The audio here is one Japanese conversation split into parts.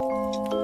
Música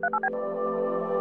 you